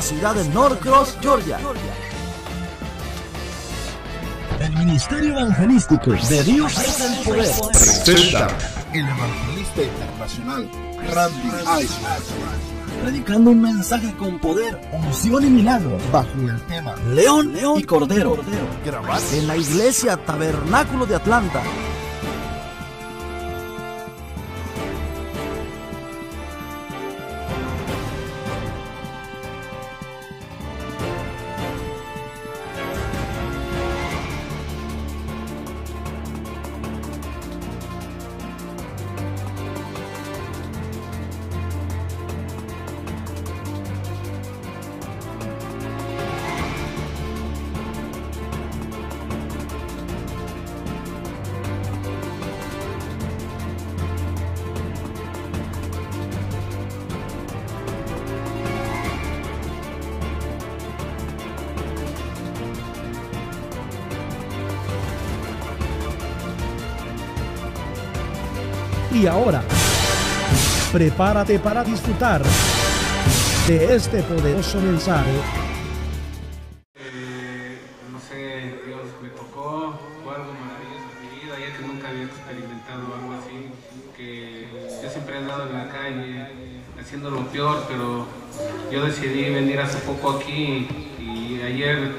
la ciudad de Norcross, Georgia. El Ministerio Evangelístico de Dios es el Poder. Presenta el evangelista internacional Randy Isaac predicando un mensaje con poder, unción y milagro bajo el tema León, León y Cordero, en la iglesia Tabernáculo de Atlanta prepárate para disfrutar de este poderoso mensaje. Eh, no sé, Dios me tocó, fue algo maravilloso en mi vida, ya que nunca había experimentado algo así, que yo siempre he andado en la calle haciendo lo peor, pero yo decidí venir hace poco aquí y ayer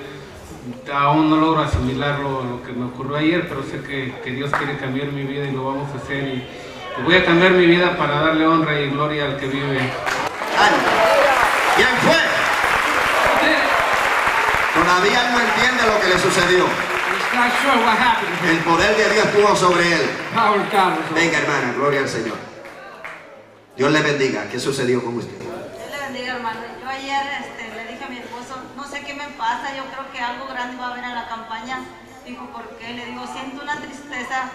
aún no logro asimilarlo lo que me ocurrió ayer, pero sé que, Dios quiere cambiar mi vida y lo vamos a hacer. Voy a cambiar mi vida para darle honra y gloria al que vive. ¿Quién fue? Todavía no entiende lo que le sucedió. El poder de Dios estuvo sobre él. Venga, hermana, gloria al Señor. Dios le bendiga. ¿Qué sucedió con usted? Dios le bendiga, hermano. Yo ayer este, le dije a mi esposo, no sé qué me pasa, yo creo que algo grande va a haber en la campaña. Dijo, ¿por qué? Le digo, siento una tristeza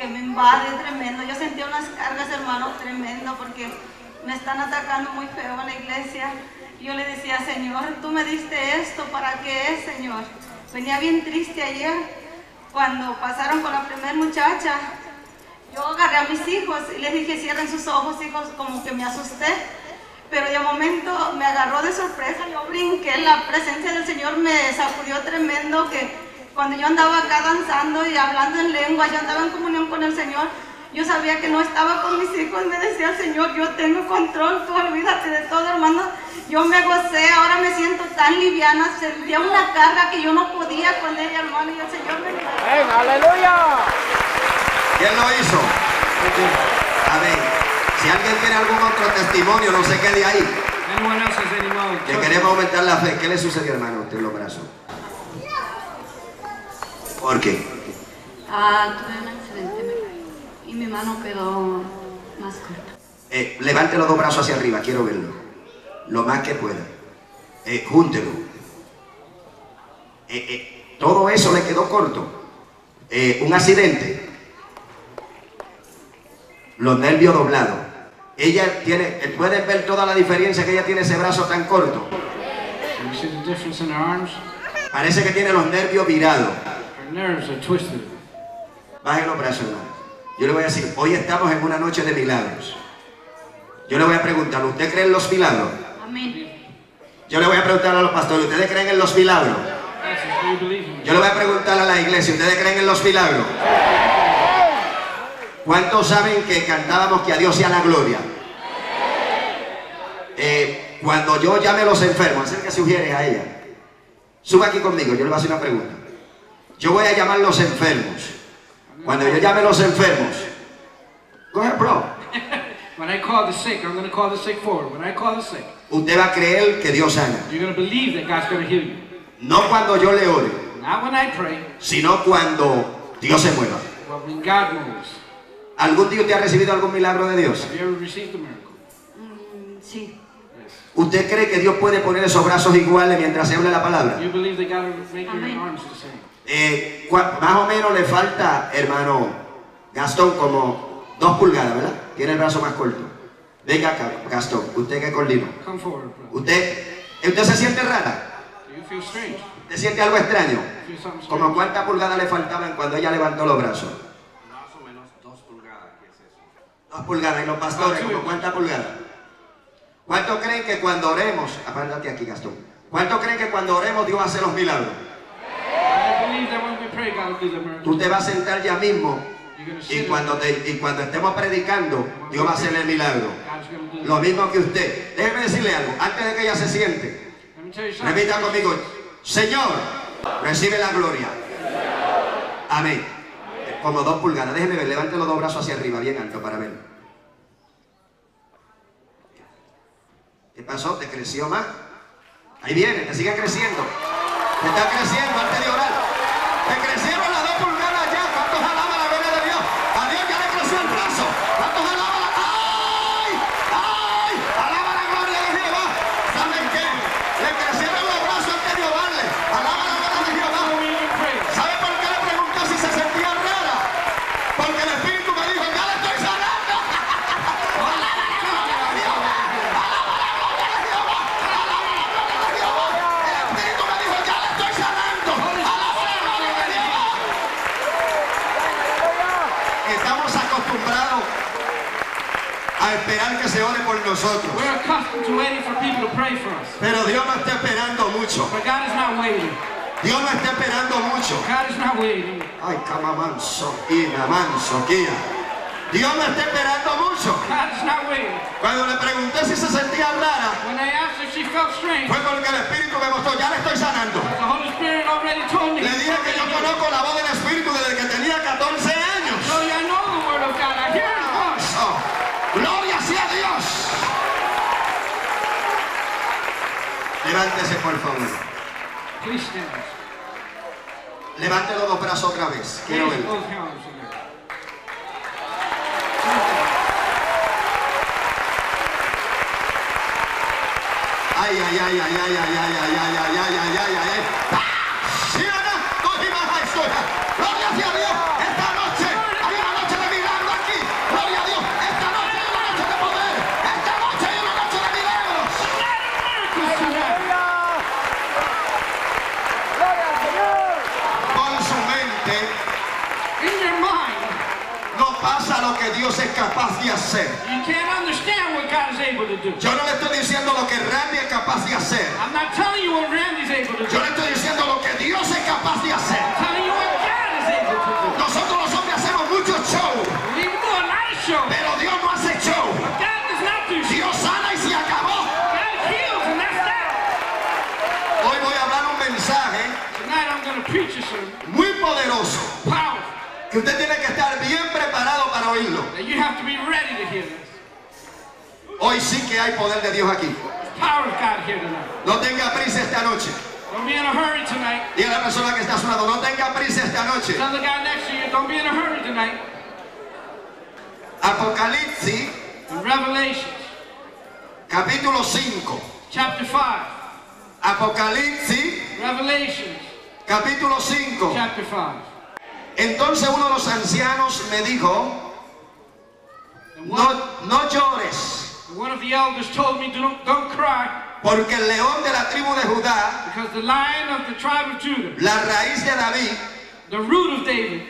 que me invade tremendo. Yo sentía unas cargas, hermano, tremendo, porque me están atacando muy feo en la iglesia. Yo le decía, Señor, tú me diste esto, ¿para qué es, Señor? Venía bien triste ayer, cuando pasaron con la primera muchacha. Yo agarré a mis hijos y les dije, cierren sus ojos, hijos, como que me asusté. Pero de momento me agarró de sorpresa, yo brinqué, la presencia del Señor me sacudió tremendo que cuando yo andaba acá danzando y hablando en lengua, yo andaba en comunión con el Señor, yo sabía que no estaba con mis hijos, me decía, Señor, yo tengo control, tú olvídate de todo, hermano. Yo me gocé, ahora me siento tan liviana, sentía una carga que yo no podía con ella, hermano, y el Señor me ¡Ven, aleluya! ¿Quién lo hizo? A ver, si alguien tiene algún otro testimonio, no se quede ahí. Que queremos aumentar la fe. ¿Qué le sucedió, hermano, usted los brazos? ¿Por qué? Ah, tuve un accidente, me caí. Y mi mano quedó más corta. Eh, levante los dos brazos hacia arriba, quiero verlo. Lo más que pueda. Eh, júntelo. Eh, eh, todo eso le quedó corto. Eh, un accidente. Los nervios doblados. Ella tiene, pueden ver toda la diferencia que ella tiene ese brazo tan corto. Parece que tiene los nervios virados. Baje los brazos, hermano. Yo le voy a decir, hoy estamos en una noche de milagros. Yo le voy a preguntar, ¿usted cree en los milagros? Amén. Yo le voy a preguntar a los pastores, ¿ustedes creen en los milagros? Yo le voy a preguntar a la iglesia, ¿ustedes creen en los milagros? ¿Cuántos saben que cantábamos que a Dios sea la gloria? Eh, cuando yo llame a los enfermos, acerca sugieres a ella. Suba aquí conmigo, yo le voy a hacer una pregunta. Yo voy a llamar los enfermos. Cuando yo llame los enfermos, go ahead, bro. When I call the sick, I'm going to call the sick forward. When I call the sick, Usted va a creer que Dios sana. you're going to believe that God's going to heal you. No cuando yo le ore, Not when I pray, sino cuando Dios se mueva. but when God moves. ¿Algún día usted ha recibido algún milagro de Dios? Have you ever received a miracle? Mm, sí. ¿Usted cree que Dios puede poner esos brazos iguales mientras se habla la palabra? You believe that God will make your arms the same? Eh, más o menos le falta, hermano Gastón, como dos pulgadas, ¿verdad? Tiene el brazo más corto. Venga acá, Gastón, usted que coordinó. ¿Usted, ¿Usted se siente rara? Do you feel strange? ¿Usted siente algo extraño? Feel something ¿Como strange? cuántas pulgadas le faltaban cuando ella levantó los brazos? Más o menos dos pulgadas, ¿qué es eso? Dos pulgadas. ¿Y los pastores, como cuántas pulgadas? ¿Cuánto creen que cuando oremos, apártate aquí Gastón, cuánto creen que cuando oremos Dios hace los milagros? Tú te vas a sentar ya mismo y cuando, te, y cuando estemos predicando, Dios va a hacer el milagro. Lo mismo que usted. Déjeme decirle algo, antes de que ella se siente, repita conmigo, Señor, recibe la gloria. Amén. Como dos pulgadas. Déjeme ver, levante los dos brazos hacia arriba, bien alto para ver. ¿Qué pasó? ¿Te creció más? Ahí viene, te sigue creciendo. Te está creciendo antes de orar. Taking a que ore por nosotros. We're accustomed to waiting for people to pray for us. Pero Dios no está esperando mucho. But God is not waiting. Dios no está esperando mucho. God is not waiting. Ay, cama manso, ina manso, guía. Dios no está esperando mucho. God is not waiting. Cuando le pregunté si se sentía rara, When I asked if she felt strange, fue porque el Espíritu me mostró, ya le estoy sanando. the Holy Spirit already told me. Le dije que yo conozco la voz del Espíritu desde que tenía 14 Levántese, por favor. Levante los dos brazos otra vez. Quiero verlo. hands again. Ay, ay, ay, ay, ay, ay, ay, ay, ay, ay, ay, ay, ay, ay, ay. ¡Ah! Sí, Ana, no hay más ay, que Dios es capaz de hacer. Yo no le estoy diciendo lo que Randy es capaz de hacer. Yo le estoy diciendo lo que Dios es capaz de hacer. Nosotros los hombres hacemos mucho show. Pero Dios no hace show. Dios sana y se acabó. Hoy voy a hablar un mensaje muy poderoso. Que usted tiene que estar bien oírlo. you have to be ready to hear this. Hoy sí que hay poder de Dios aquí. Power of God here tonight. No tenga prisa esta noche. Don't be in a hurry tonight. Diga a la persona que está a su lado, no tenga prisa esta noche. Tell the guy next to you, don't be in a hurry tonight. Apocalipsis In Revelations capítulo 5. chapter 5. Apocalipsis Revelations capítulo 5. chapter 5. Entonces uno de los ancianos me dijo, no, no llores, one of the elders told me, don't, don't cry, porque el león de la tribu de Judá, because the lion of the tribe of Judah, la raíz de David, the root of David,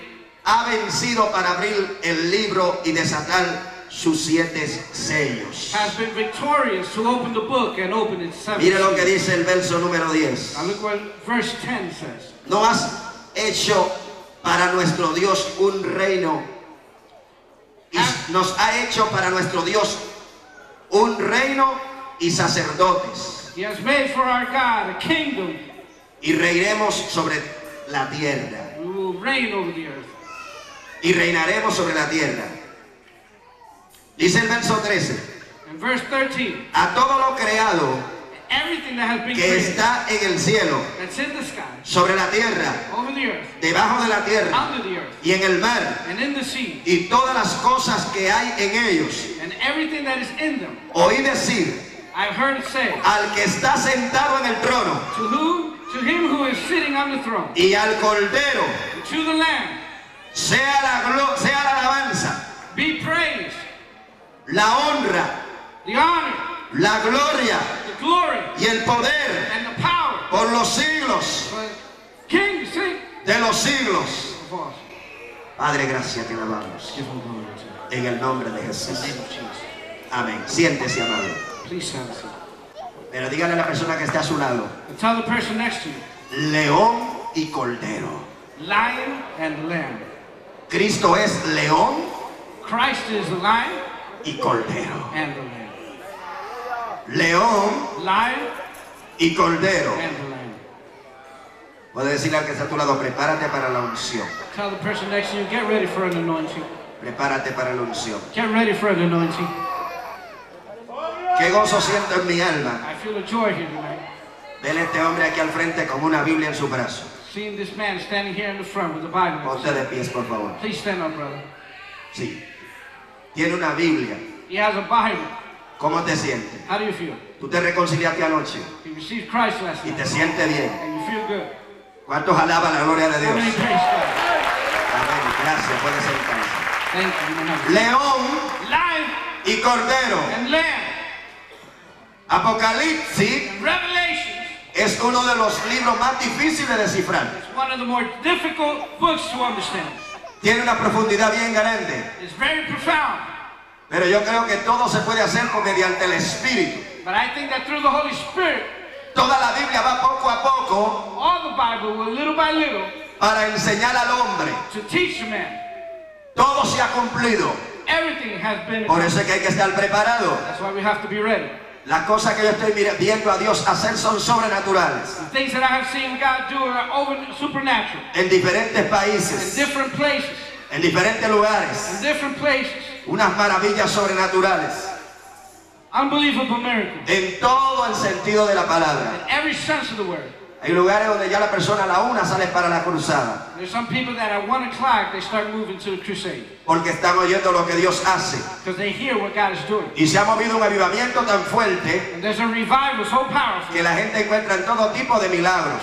ha vencido para abrir el libro y desatar sus siete sellos. has been victorious to open the book and open its seven Mire lo que dice el verso número 10. Now look what verse 10 says. No has hecho para nuestro Dios un reino nos ha hecho para nuestro Dios un reino y sacerdotes He has made for our God a kingdom. y reiremos sobre la tierra We will reign over the earth. y reinaremos sobre la tierra. Dice el verso 13, And verse 13, a todo lo creado que está en el cielo, sobre la tierra, debajo de la tierra y en el mar, y todas las cosas que hay en ellos. Oí decir al que está sentado en el trono y al cordero sea la, sea la alabanza, la honra la gloria y el poder por los siglos de los siglos. Padre, gracias te to en el nombre de Jesús. Amén. Siéntese, amado. Pero dígale a la persona que está a su lado. And tell the person next to you, León y cordero. lion and lamb. Cristo es león Christ is the lion y cordero. and the lamb. León Lion y cordero. and the lamb. Puede decirle al que está a tu lado, prepárate para la unción. Tell the person next to you, get ready for an anointing. Prepárate para la unción. Get ready for an anointing. Qué gozo siento en mi alma. I feel a joy here tonight. Ver a este hombre aquí al frente con una Biblia en su brazo. Seeing this man standing here in the front with a Bible. Ponte de pies, por favor. Please stand up, brother. Sí. Tiene una Biblia. He has a Bible. ¿Cómo te sientes? How do you feel? Tú te reconciliaste anoche You received Christ last y night. te sientes bien. And you feel good. ¿Cuántos alaban la gloria de Dios? Amén. Gracias. Puede sentarse. Thank you. León Lion y cordero. and lamb. Apocalipsis And Revelations es uno de los libros más difíciles de descifrar. is one of the more difficult books to understand. Tiene una profundidad bien grande. It's very profound. Pero yo creo que todo se puede hacer por mediante el Espíritu. But I think that through the Holy Spirit, Toda la Biblia va poco a poco all the Bible little by little para enseñar al hombre. to teach man. Todo se ha cumplido. Everything has been Por eso es que hay que estar preparado. That's why we have to be ready. Las cosas que yo estoy viendo a Dios hacer son sobrenaturales. En diferentes In países, different places. en diferentes In lugares. different places. Unas maravillas sobrenaturales. Unbelievable miracles. En todo el sentido de la palabra. In every sense of the word. Hay lugares donde ya la persona a la una sale para la cruzada. There's some people that at one o'clock they start moving to the crusade Porque están oyendo lo que Dios hace. because they hear what God is doing. Y se ha movido un avivamiento tan fuerte And there's a revival so powerful que la gente encuentra en todo tipo de milagros.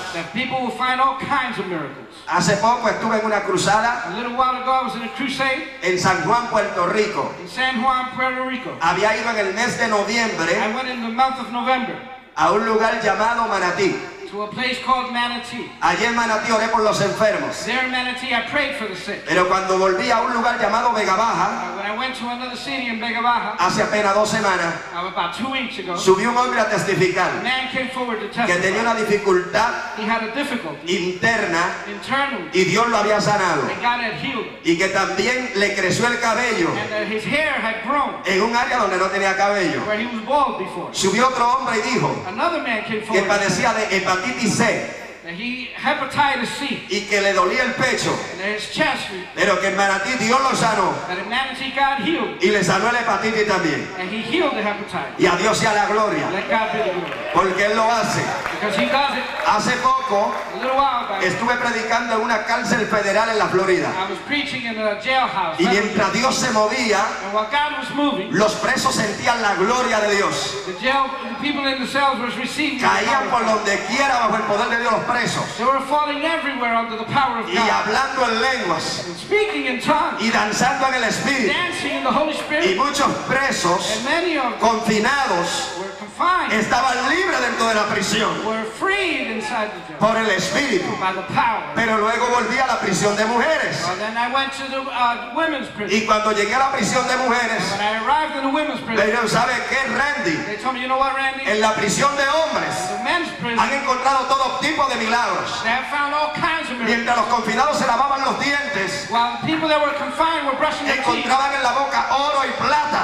Hace poco estuve en una cruzada A little while ago, I was in a crusade en San Juan, Puerto Rico. in San Juan, Puerto Rico. Había ido en el mes de I noviembre went in the month of November a un lugar llamado Manatí. To a place called Manatee. Allí en Manatí oré por los enfermos. There in Manatee, I prayed for the sick. Pero cuando volví a un lugar llamado Vega Baja, Uh, When I went to another city in Vega Baja, hace apenas dos semanas, uh, about two weeks ago, subió un hombre a a testificar man came forward to que tenía testify. una dificultad He had a difficulty interna internally, y Dios lo había sanado. and God had healed him, Y que también le creció el cabello and that his hair had grown en un área donde no tenía cabello. where he was bald before. Subió otro hombre y dijo Another man came que forward padecía de hepatitis C that he hepatitis C, y que le dolía el pecho, pero que en Manatí Dios lo sanó y le sanó la hepatitis también. and he healed the hepatitis. Y a Dios sea la gloria, Let God be the glory, porque Él lo hace. because he does it. Hace poco back, estuve predicando en una cárcel federal en la Florida I was preaching in a jailhouse, y mientras Dios se movía, and while God was moving, los presos sentían la gloria de Dios. the jail, the people in the cells were receiving. the Caían por donde quiera bajo el poder de Dios los presos They were falling everywhere under the power of y hablando en lenguas. And speaking in tongues, y danzando en el Espíritu. dancing in the Holy Y Spirit, muchos presos and many of them confinados estaban libres dentro de la prisión por el Espíritu. Pero luego volví a la prisión de mujeres. Uh. Y cuando llegué a la prisión de mujeres, prison, dijeron, ¿sabe qué, Randy? En la prisión de hombres han encontrado todo tipo de milagros. Mientras los confinados se lavaban los dientes, encontraban en la boca oro y plata.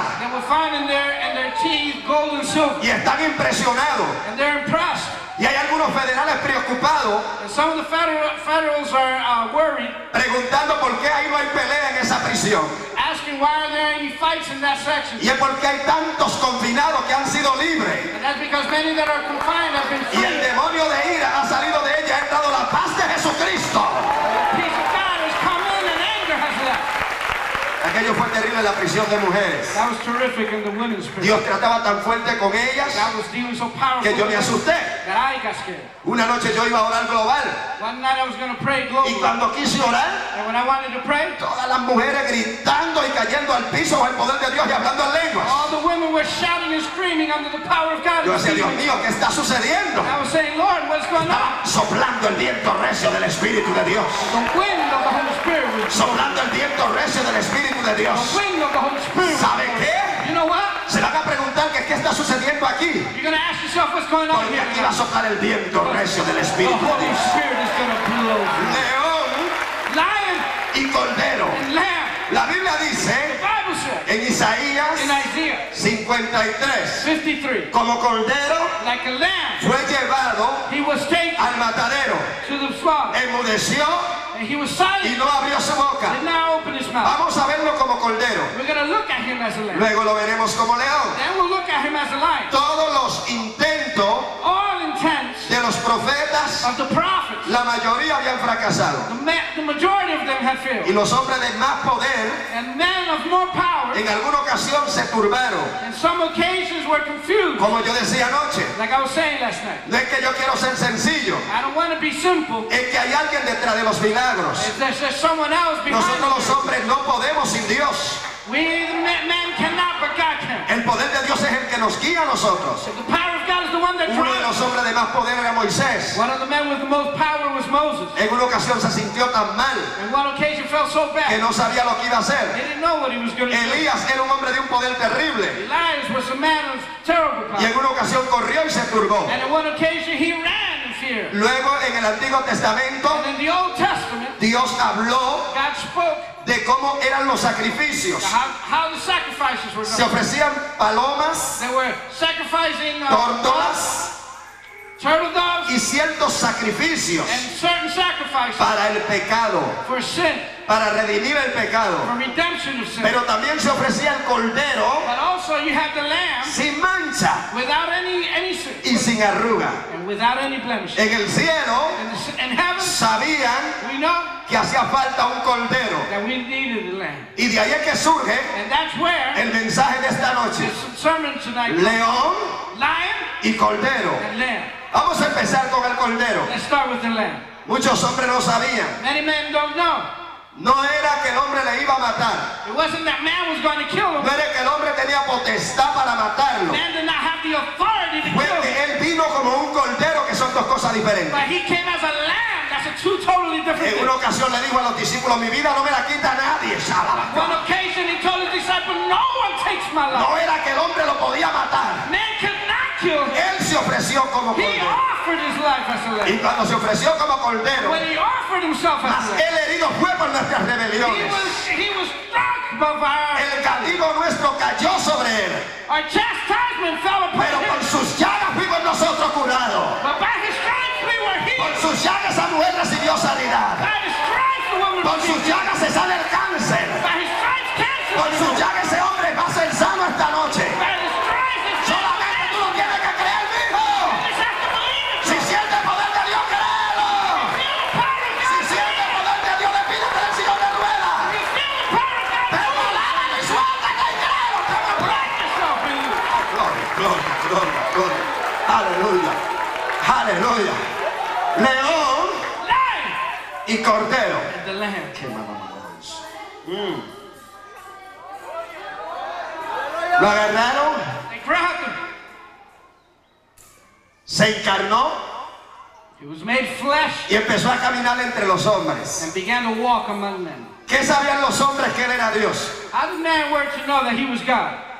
Y están impresionados. and they're impressed. Y hay algunos federales preocupados And some of the federal, federals are uh, worried, preguntando por qué ahí no hay pelea en esa prisión. asking why are there any fights in that section? Y es porque hay tantos confinados que han sido libres. And that's because many that are confined have been Y el demonio de ira ha salido de ella, ha entrado la paz de Jesucristo. The peace of God has come in and anger has left. Aquello fue terrible en la prisión de mujeres. That was terrific in the women's prison. Dios trataba tan fuerte con ellas God was dealing so powerful que yo me asusté. Una noche yo iba a orar global One night I was going to pray y cuando quise orar, and when I wanted to pray, todas las mujeres gritando y cayendo al piso bajo el poder de Dios y hablando en lenguas. all the women were shouting and screaming under the power of God. Yo decía, Dios mío, ¿qué está sucediendo? I was saying, Lord, what's going on? Estaba soplando el viento recio del Espíritu de Dios. The wind of the Holy Spirit was Soplando el viento recio del Espíritu de Dios. Was ¿Sabe qué? Se van a preguntar que qué, está sucediendo aquí? Porque aquí va a soplar el viento recio del Espíritu de Dios. León y cordero. La Biblia dice en Isaías 53, 53, como cordero like a lamb, fue llevado he was taken al matadero, to the slaughter, enmudeció and he was y silent, no abrió su boca. did not open his mouth. Vamos a verlo como cordero, We're going to look at him as a lamb. luego lo veremos como león. Then we'll look at him as a lion. Todos los intentos All intents de los profetas, of the la mayoría habían fracasado. the, the majority of them had Y los hombres de más poder And men of more power, en alguna ocasión se turbaron. in some occasions, were confused. Como yo decía anoche, Like I was saying last night. no es que yo quiero ser sencillo, I don't want to be simple. es que hay alguien detrás de los milagros. Else Nosotros los hombres no podemos sin Dios. El poder de Dios es el que nos guía a nosotros. The power of God is the one that Uno de los hombres de más poder era Moisés. One of the men with the most power was Moses. En una ocasión se sintió tan mal And one occasion felt so que no sabía lo que iba a He hacer. didn't know what he was going to do. Elías era un hombre de un poder terrible. Elias was a man of terrible Y en una ocasión corrió y se turbó. Luego en el Antiguo Testamento Dios habló de cómo eran los sacrificios. Se ofrecían palomas, uh, tórtolas doves y ciertos sacrificios para el pecado, para redimir el pecado. Pero también se ofrecía el cordero sin mancha without any any sin y sin arruga. and without any blemish. En el cielo In, heaven, sabían know que hacía falta un cordero. that we needed the lamb, Y de ahí es que surge and that's where el mensaje de esta noche. tonight. León Lion y cordero. Vamos a empezar con el cordero. Let's start with the lamb. Muchos hombres no sabían. Many men don't know. No era que el hombre le iba a matar. It wasn't that man was going to kill No him. era que el hombre tenía potestad para matarlo. Man did not have the authority to Fue kill que él vino como un cordero, que son dos cosas diferentes. But he came as a lamb. That's a two totally different En una ocasión le dijo a los discípulos, mi vida no me la quita nadie. Shalala. One occasion he told his disciple, no one takes my life. No era que el hombre lo podía matar. Man could. Él se ofreció como cordero. Y cuando se ofreció como cordero, mas él herido fue por nuestras rebeliones. El castigo nuestro cayó sobre él. Pero por sus llagas fuimos nosotros curados. Por sus llagas esa mujer recibió sanidad. Por sus llagas y cordero. Mm. Lo agarraron, se encarnó He was made flesh y empezó a caminar entre los hombres. and began to walk among men. ¿Qué sabían los hombres que él era Dios?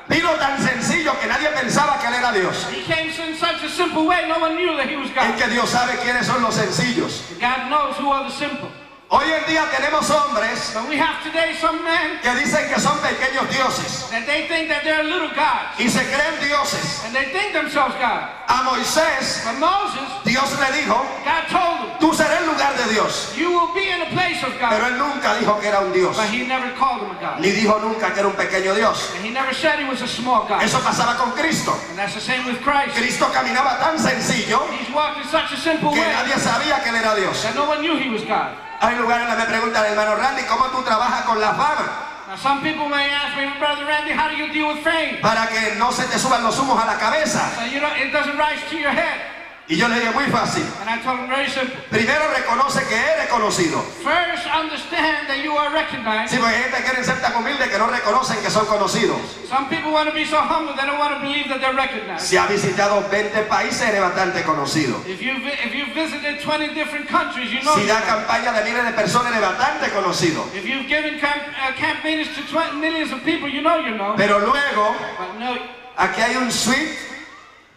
Vino tan sencillo que nadie pensaba que él era Dios. He came in such a simple way, no one knew that he was Es God. que Dios sabe quiénes son los sencillos. God knows who are the simple. Hoy en día tenemos hombres But we have today some men que dicen que son pequeños dioses that they think that they're little gods. y se creen dioses. And they think themselves God. A Moisés, But Moses, Dios le dijo, God told him, tú serás el lugar de Dios. you will be in a place of Pero God. él nunca dijo que era un Dios, But he never called him a God. ni dijo nunca que era un pequeño Dios. And he never said he was a small God. Eso pasaba con Cristo. And that's the same with Christ. Cristo caminaba tan sencillo He's walked in such a simple que way nadie sabía que él era Dios. that no one knew he was God. Hay lugares donde me preguntan, hermano Randy, ¿cómo tú trabajas con la fama? Now, some people may ask me, Brother Randy, how do you deal with fame? Para que no se te suban los humos a la cabeza. So you it doesn't rise to your head. Y yo le dije, muy fácil. And I told him very simple. Primero reconoce que eres conocido. First, understand that you are recognized. Sí, porque hay gente que quiere ser tan humilde que no reconocen que son conocidos. Some people want to be so humble they don't want to believe that they're recognized. Si ha visitado 20 países, eres bastante conocido. If you if you've visited 20 different countries, you know. Si da campaña de miles de personas, eres bastante conocido. If you've given camp, uh, campaigns to 20 millions of people, you know you know. Pero luego, But no, Aquí hay un switch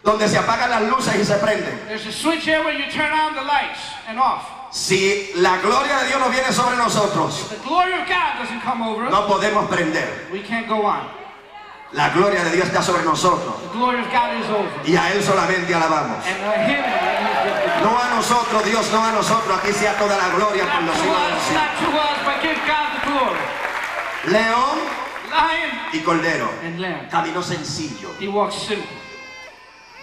donde se apagan las luces y se prenden. There's a switch here where you turn on the lights and off. Si la gloria de Dios no viene sobre nosotros, If the glory of God doesn't come over us, no podemos prender. we can't go on. La gloria de Dios está sobre nosotros The glory of God is over. y a Él solamente alabamos. And uh, Him, No a nosotros, Dios, no a nosotros. Aquí sea toda la gloria por not los to siglos de los us, siglos. not to us, but give God the glory. León Lion y cordero. and lamb. Camino sencillo. He walks simple.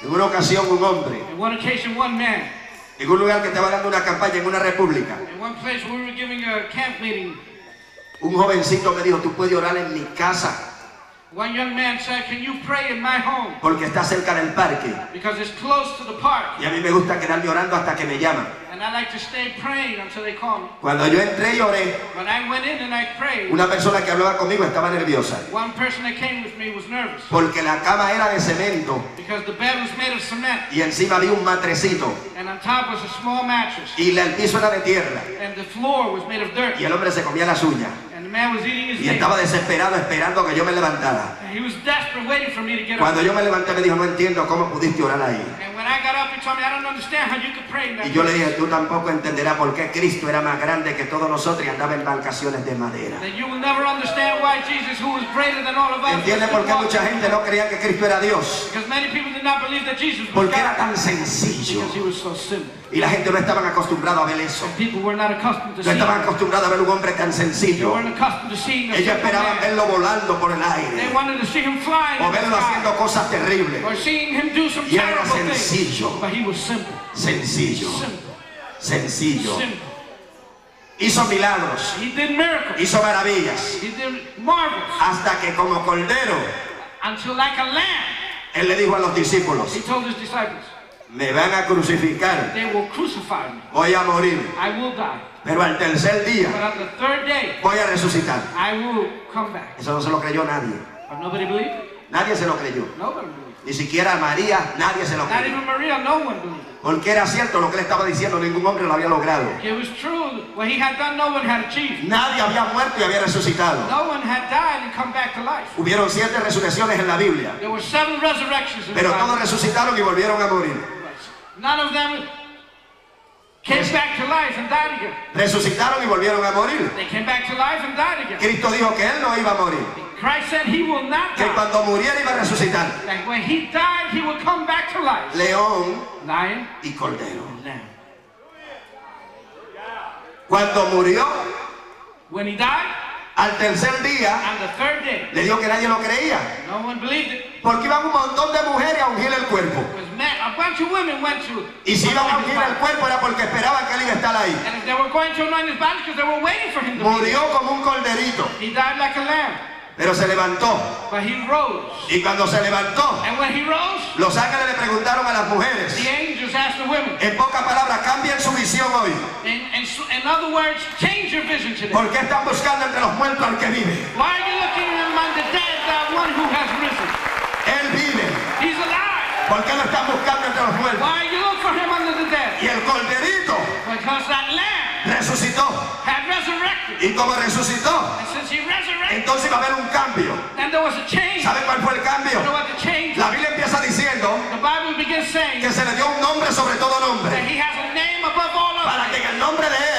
En una ocasión un hombre, In one occasion, one man, en un lugar que estaba dando una campaña en una república, in one place we were giving a camp meeting, un jovencito me dijo, tú puedes orar en mi casa one young man said, Can you pray in my home? porque está cerca del parque. Because it's close to the park. Y a mí me gusta quedarme orando hasta que me llaman. And I like to stay praying until they call me. Cuando yo entré y oré, When I went in and I prayed, una persona que hablaba conmigo estaba nerviosa one person that came with me was nervous porque la cama era de cemento because the bed was made of cement y encima había un matrecito and on top was a small mattress y el piso era de tierra and the floor was made of dirt y el hombre se comía las uñas y estaba desesperado esperando que yo me levantara. Cuando yo me levanté me dijo, no entiendo cómo pudiste orar ahí. Y yo le dije, tú tampoco entenderás por qué Cristo era más grande que todos nosotros y andaba en embarcaciones de madera. ¿Entiendes por qué mucha gente no creía que Cristo era Dios? Porque era tan sencillo. Y la gente no estaban acostumbrada a ver eso. No estaban acostumbrados a ver un hombre tan sencillo. Ellos esperaban verlo volando por el aire o verlo haciendo cosas terribles. Y era sencillo. Sencillo, sencillo. Hizo milagros, He did miracles. hizo maravillas. Hasta que como cordero, Until like a lamb, él le dijo a los discípulos, me van a crucificar, they will crucify me. voy a morir, I will die. pero al tercer But día on the third day, voy a resucitar. I will come back. Eso no se lo creyó nadie. But nobody believed it. Nadie se lo creyó. Nobody believed Ni siquiera María, nadie se lo it. Not creyó. even Maria, no one believed it. Porque era cierto lo que él estaba diciendo, ningún hombre lo había logrado. It was true. What he had done, no one had achieved. Nadie había muerto y había resucitado. No one had died and come back to life. Hubieron siete resurrecciones en la Biblia, There were seven resurrections in the pero todos resucitaron y volvieron a morir. None of them came back to life and died again. Resucitaron y volvieron a morir. They came back to life and died again. Cristo dijo que él no iba a morir, Christ said he will not que die. cuando muriera iba a resucitar. That when he died, he would come back to life. León Lion y cordero. lamb. Cuando murió, When he died, al tercer día, day, le dijo que nadie lo creía. no one believed it. Porque iban un montón de mujeres a ungir el cuerpo. Because man, a bunch of women went to Y si iban a ungir el cuerpo era porque esperaban que él iba a estar ahí. Murió como un corderito, He died like a lamb, pero se levantó. but he rose. Y cuando se levantó, And when he rose, los ángeles le preguntaron a las mujeres, the angels asked the women, en pocas palabras, cambien su visión hoy. in, in, in other words, change your vision today. ¿Por qué están buscando entre los muertos al que vive? Why are you looking among the dead, that one who has risen? Él vive. He's alive. ¿Por qué lo están buscando entre los muertos? Why you look for him under the dead? Y el corderito Because that lamb resucitó. had resurrected. Y como resucitó, entonces iba a haber un cambio. then there was a change. ¿Sabe cuál fue el cambio? La Biblia empieza diciendo que se le dio un nombre sobre todo nombre. Para que en el nombre de Él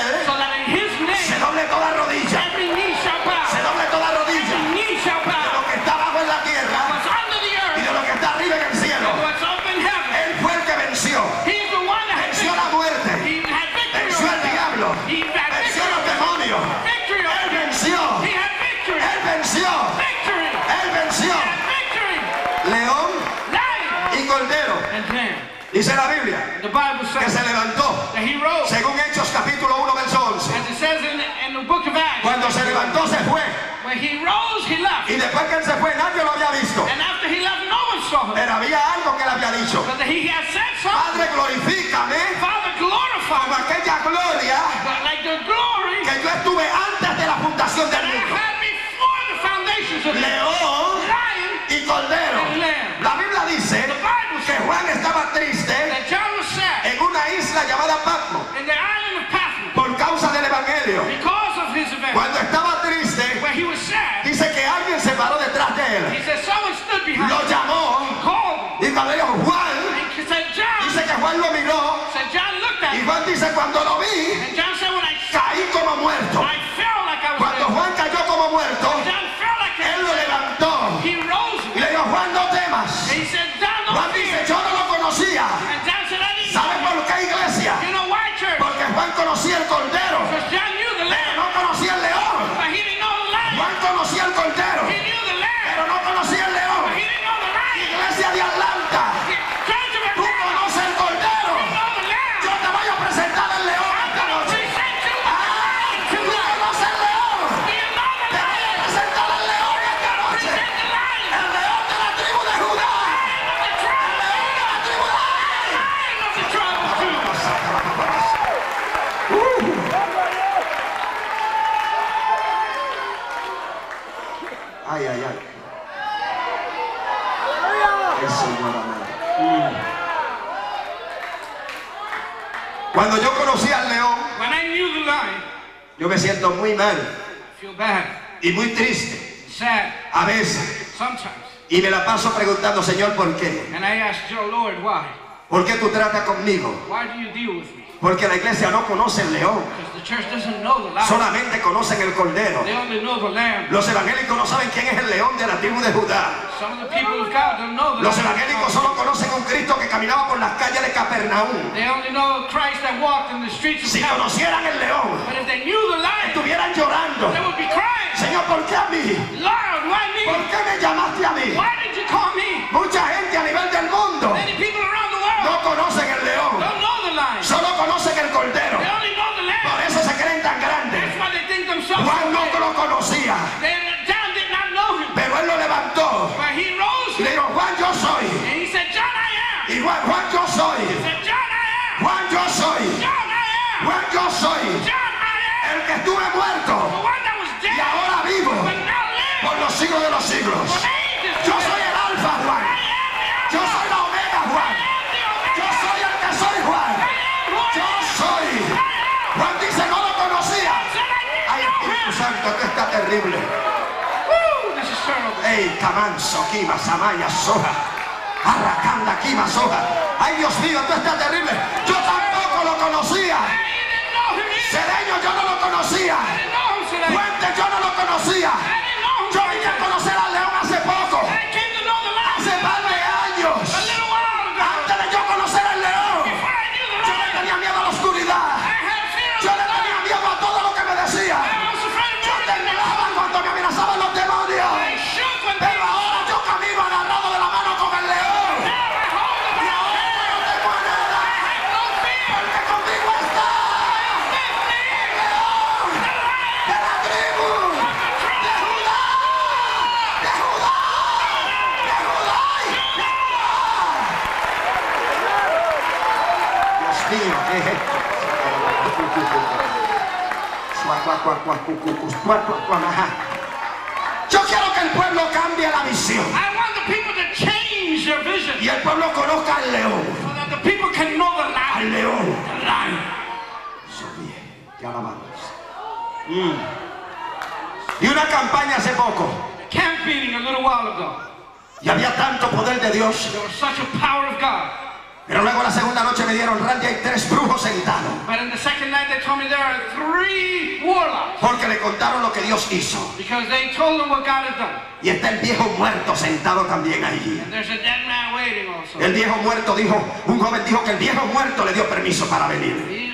Dice la Biblia The Bible que se says levantó. that he rose. Según Hechos capítulo 1 verso 11. As it says in, in the book of Acts, Cuando se levantó se fue. when he rose, he left. Y después que él se fue nadie lo había visto. And after he left, no one saw him. Pero había algo que él había dicho. But he had said something. Padre, glorifícame Father, glorify como aquella gloria But like the glory que yo estuve antes de la fundación del mundo. León lion. y cordero. lo llamó y cuando dijo Juan, dice que Juan lo miró y Juan dice cuando lo vi, caí como muerto. Cuando Juan cayó como muerto, él lo levantó y le dijo Juan no temas. Juan dice yo no lo conocía. ¿Sabes por qué iglesia? Porque Juan conocía el cordero. Cuando yo conocí al león, When I knew the lion, yo me siento muy mal I feel bad, y muy triste sad, a veces. sometimes. Y me la paso preguntando, Señor, ¿por qué? And I your Lord, why? ¿Por qué tú tratas conmigo? Why do you deal with me? Porque la iglesia no conoce el león, Because the church doesn't know the lion. solamente conocen el cordero. Los evangélicos no saben quién es el león de la tribu de Judá. Los evangélicos solo conocen un Cristo que caminaba por las calles de Capernaum. Si conocieran el león, estuvieran llorando. Señor, ¿por qué a mí? ¿Por qué me llamaste a mí? Mucha gente a nivel del mundo solo conocen el cordero. Por eso se creen tan grandes. Juan no lo conocía, pero él lo levantó. Le dijo, Juan, yo soy. Y Juan, Juan, yo soy. Juan, yo soy. Juan, yo soy. El que estuve muerto y ahora vivo por los siglos de los siglos. Yo soy el alfa, Juan. Terrible. Ey, Camanso, Kima, Samaya, Soja. Arracanda, Kima, Soja. Ay, Dios mío, esto está terrible. Yo tampoco lo conocía. Cedeño, yo no lo conocía. Fuente, yo no lo conocía. Yo vine a conocer al Yo quiero que el pueblo cambie la visión I want the people to change their vision y el pueblo conozca al león. so that the people can know the Al león. The lion. Subí, te alabamos. Mm. Y una campaña hace poco. Camp meeting a little while ago. Y había tanto poder de Dios. There was such a power of God. Pero luego la segunda noche me dieron randy hay tres brujos sentados. But in the second night, they told me there are three warlocks Porque le contaron lo que Dios hizo. because they told them what God had done. Y está el viejo muerto sentado también allí. And there's a dead man waiting also. El viejo muerto dijo, un joven dijo que el viejo muerto le dio permiso para venir.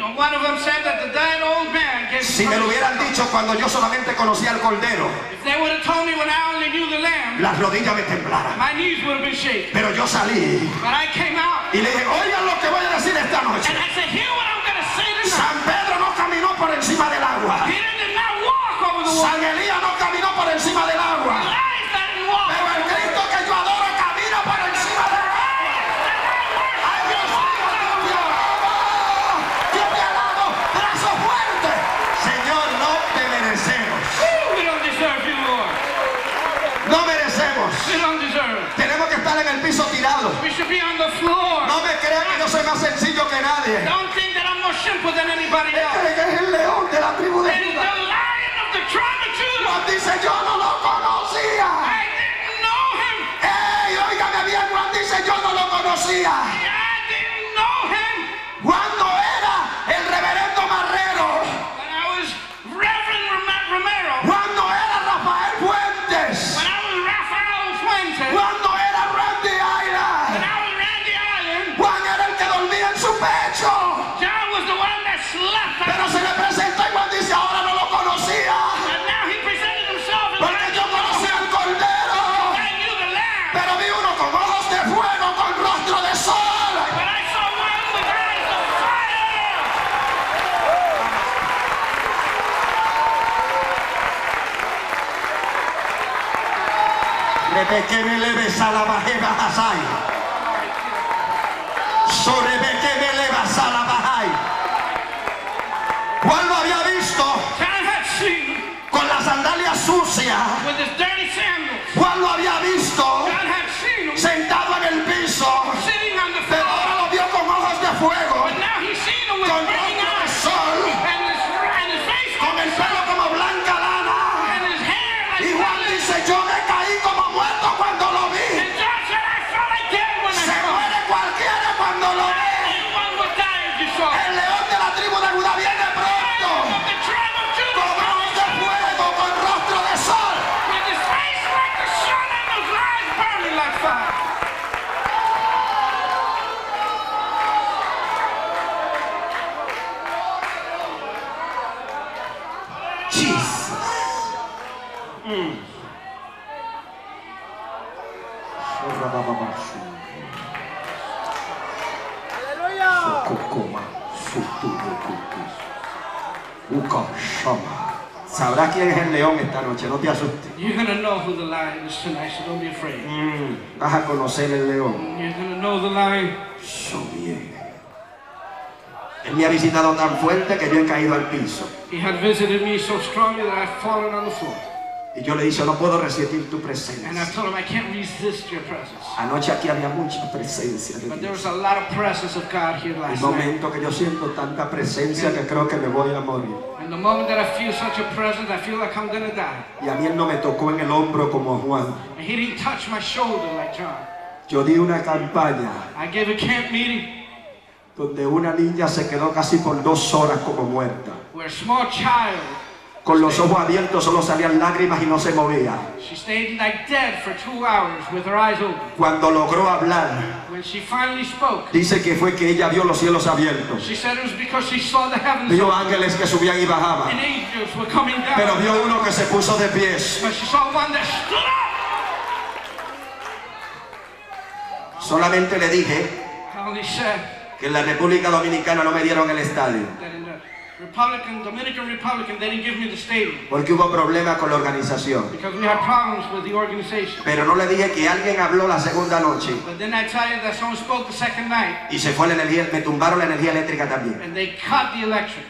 Si me lo hubieran dicho cuando yo solamente conocía al cordero, If they would have told me when I only knew the lamb, las rodillas me temblaran. my knees would have been shaking. Pero yo salí But I came out y le dije, oigan lo que voy a decir esta noche. and I said, hear what I'm going to say tonight. San Pedro no caminó por encima del agua. Peter did not walk over the water. San Elías más sencillo que nadie. Don't think that I'm more simple than anybody else. Cree que es el león de la tribu de the Judá. lion of the tribe of Judah. Juan dice, yo no lo conocía. I didn't know him. ¡Ey, óigame bien! Juan dice, yo no lo conocía. I didn't know him. Leve salabajeba hasai. Sorebequeme leva salabajai. Juan lo había visto con las sandalias sucias. Juan lo había visto sentado en el piso. Pero ahora lo vio con ojos de fuego. El león de la tribu de Judá viene pronto. Sabrás quién es el león esta noche, no te asustes. You're to know who the lion is tonight, so don't be afraid. Mm, Vas a conocer el león. You're to know the lion. So bien. Él me ha visitado tan fuerte que yo he caído al piso. He had visited me so strongly that I've fallen on the floor. Y yo le dije, no puedo resistir tu And I've presencia. told him I can't resist your presence. Anoche aquí había mucha presencia de But there was a lot of presence of God here El last night. momento que yo siento tanta presencia que creo que me voy a morir. And the moment that I feel such a presence, I feel like I'm to die. Y a mí él no me tocó en el hombro como Juan. And he didn't touch my shoulder like John. Yo di una campaña I gave a camp meeting donde una niña se quedó casi por dos horas como muerta. where a small child, Con los ojos abiertos solo salían lágrimas y no se movía. she stayed like dead for two hours with her eyes open. Cuando logró hablar, When she finally spoke, dice que fue que ella vio los cielos abiertos. she said it was because she saw the heavens Vio ángeles que subían y bajaban. Pero vio uno que se puso de pies. Solamente le dije que en la República Dominicana no me dieron el estadio. Republican, Dominican Republican, they didn't give me the stadium Porque hubo problemas con la organización. because we had problems with the organization. Pero no le dije que alguien habló la segunda noche But then I tell you that someone spoke the second night y se fue la energía, me tumbaron la energía eléctrica también. and they cut the electric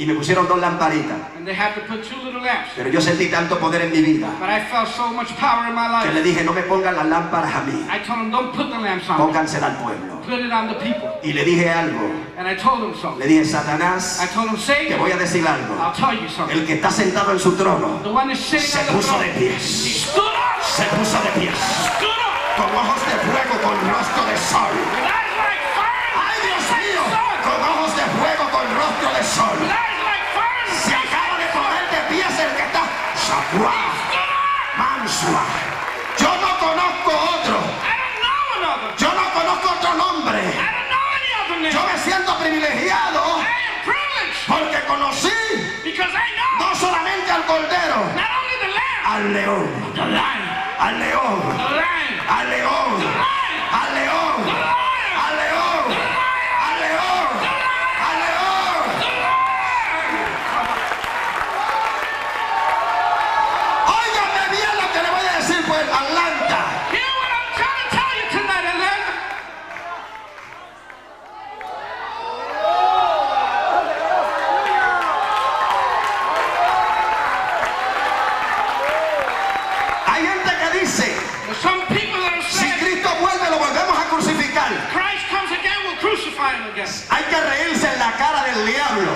Y me pusieron dos lamparitas. and they had to put two little lamps. Pero yo sentí tanto poder en mi vida But I felt so much power in my que le life. dije, no me pongan las lámparas a mí, I told them, don't put the lamps on póngansela al pueblo. Put it on the people. Y le dije algo. And I told so. Le dije, Satanás, I told them, te voy a decir I'll algo. tell you something. El que está sentado en su trono The one that's sitting se puso throne, de pies. stood up, Se puso de pies. stood up, Con ojos de fuego, con rostro de sol. like fire, ¡Ay, Dios mío! Con ojos de fuego, con rostro de sol. like fire, Se acaba de poner de pies el que está. ¡Mansua! Yo no conozco privilegiado porque conocí no solamente al cordero, al león, al león, al león, Hay que reírse en la cara del diablo.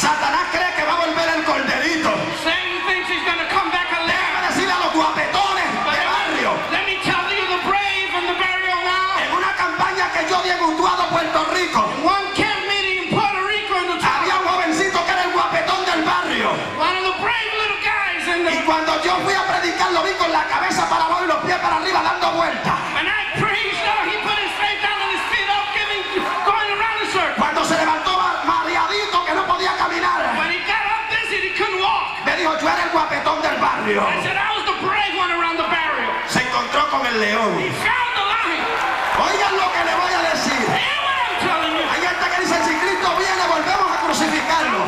Satanás cree que va a volver el corderito. Déjame decirle a los guapetones de barrio. En una campaña que yo di en Utuado, Puerto Rico, había un jovencito que era el guapetón del barrio. Y cuando yo fui a predicar, lo vi con la cabeza para abajo y los pies para arriba dando vueltas. Del barrio. I said, I was the brave one around the burial. Se encontró con el león. He found the lion. Oigan lo que le voy a decir. Hear what I'm telling you. Hay gente que dice, si Cristo viene, volvemos a crucificarlo.